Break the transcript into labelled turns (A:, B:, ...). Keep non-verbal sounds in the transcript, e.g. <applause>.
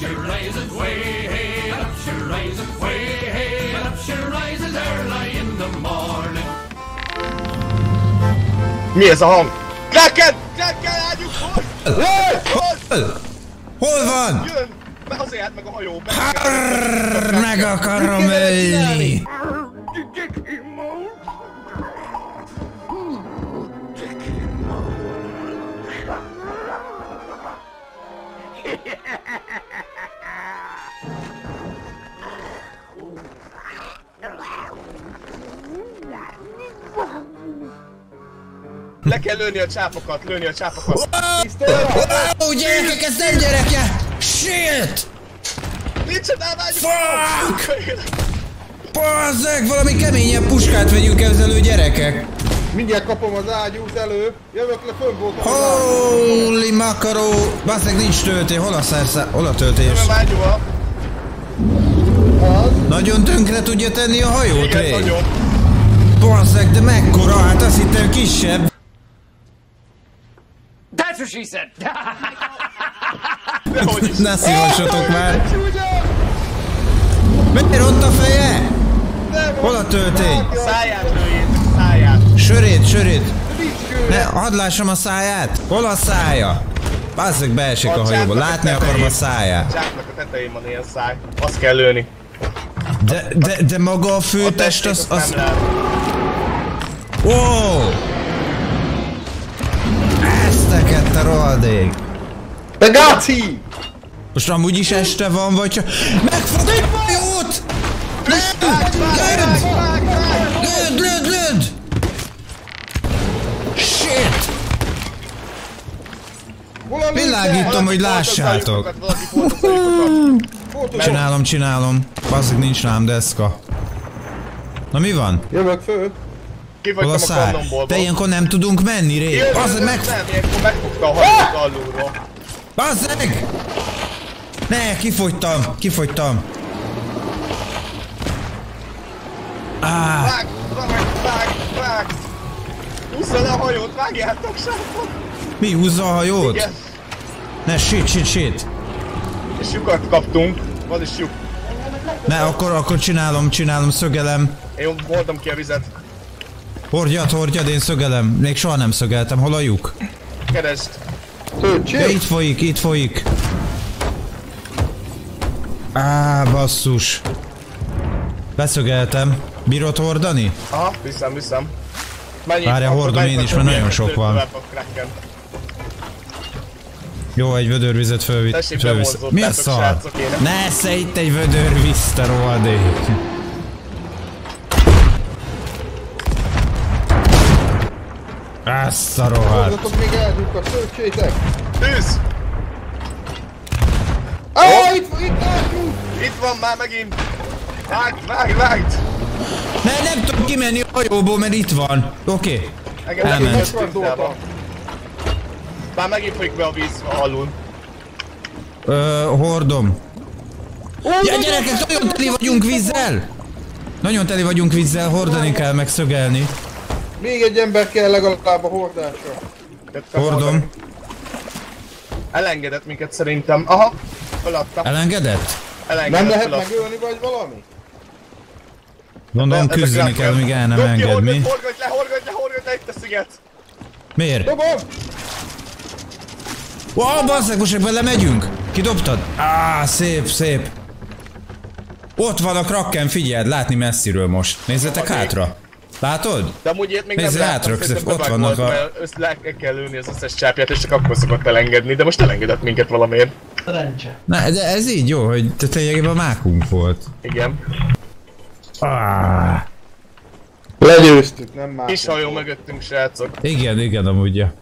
A: she rises way up she rises way up she rises early in the morning.
B: Mi ez a hang? Kraken! Kraken, ágyuk! Hol?
C: Van?
B: Jön! Azért meg a hajó.
C: Meg akarom ölni!
B: Le kell lőni a csápokat, lőni a csápokat.
C: Ó, gyerekek, ez nem gyereke! Shit!
B: Nincsen állvány!
C: Fuck! Bazzeg, valami keményebb puskát vegyünk ezzelő gyerekek!
D: Mindjárt kapom az ágyút elő. Jövök le, fönn voltam az ágyú.
C: Holy makaró! Bazzeg, nincs tölté, hol a szersze, hol a töltés?
D: Az.
C: Nagyon tönkre tudja tenni a hajót,
B: Igen, nagyon.
C: Bazzeg, de mekkora, hát azt hittem kisebb.
A: What she said.
C: Ne szívassatok már! Miért ott a feje? Hol a töltény?
B: Száját lőjétek, száját.
C: Sörét, sörét! Ne, hadd lássam a száját! Hol a szája? Bazzeg, beesik a hajóba, látni akarom a száját.
B: Csápnak a tetején van ilyen száj. Azt kell lőni.
C: De, de, de maga a
B: A
C: főtest az... az...
B: nem lehet.
C: Neked, te rohadék!
D: De Gáci!
C: Most amúgy is este van, vagy csak... Megfogjuk a hajót! Lőd! Lőd! Lőd, lőd, lőd! Shit!
D: A
C: Világítom, hogy lássátok. <laughs> Csinálom, csinálom. Bazzeg, nincs rám deszka. Na mi van?
D: Jövök föl.
C: A
B: Kivagytam a
C: száj?
B: kannomból.
C: De ilyenkor nem tudunk menni, Ré. Bazzeg,
B: jön,
C: meg...
B: Nem, ilyenkor megfogta a hajót alulról.
C: Bazzeg! Ne, kifogytam, kifogytam. Á,
B: Vág, vág, vág, vág. Húzza le a hajót, vágjátok, srácok.
C: mi húzza a hajót?
B: Igen.
C: Ne, shit, shit, shit.
B: És lyukat kaptunk. Van is lyuk.
C: Ne, akkor, akkor csinálom, csinálom, szögelem.
B: Én voltam ki a vizet.
C: Hordjad, hordjad, én szögelem. Még soha nem szögeltem, hol a lyuk? Ja,
D: Töltsék.
C: itt folyik, itt folyik. Á, basszus. Beszögeltem. Bírod hordani?
B: Aha, viszem, viszem. Akkor
C: hordom én is, mert nagyon sok van. Jó, egy vödörvizet fölvitt. Mi a szar?
B: srácok, én nem-
C: Ne esze itt egy vödörvíz, te rohadék. Azt a rohadt.
D: Hozzatok még ágyúkat, töltsétek.
B: Tűz!
D: Á, itt van, itt ágyú!
B: Itt van már megint! Vágd, vágd, vágd!
C: Ne, nem tudom kimenni a hajóból, mert itt van. Oké. Okay. Elment.
B: Már megint folyik be a víz alul.
C: Ö, hordom. Ja, gyerekek, nagyon teli vagyunk vízzel! Nagyon teli vagyunk vízzel, hordani kell, meg szögelni.
D: Még egy ember kell legalább a hordásra.
C: Hordom.
B: oldani. Elengedett minket szerintem. Aha! Feladta.
C: Elengedett?
B: Elengedett,
D: Nem lehet
B: feladta.
D: megölni vagy valami?
C: Gondolom küzdeni kell, míg el nem enged, mi?
B: Horgadj le, horgadj le, horgadj le, itt a sziget!
C: Miért?
D: Dobom!
C: Wow, basszeg, most ebben lemegyünk? Kidobtad? Á, szép, szép. Ott van a kraken, figyeld, látni messziről most. Nézzetek hátra. Látod?
B: De amúgy ilyet még
C: Nézd,
B: nem láttam,
C: ott vannak a-
B: mert össze le kell lőni az összes csápját, és csak akkor szokott elengedni, de most elengedett minket valamiért.
C: Na, de ez így jó, hogy te lényegében mákunk volt.
B: Igen.
C: Ah,
D: Legyőztük, nem már.
B: Kis hajó mögöttünk, srácok.
C: igen, igen, amúgy, ja.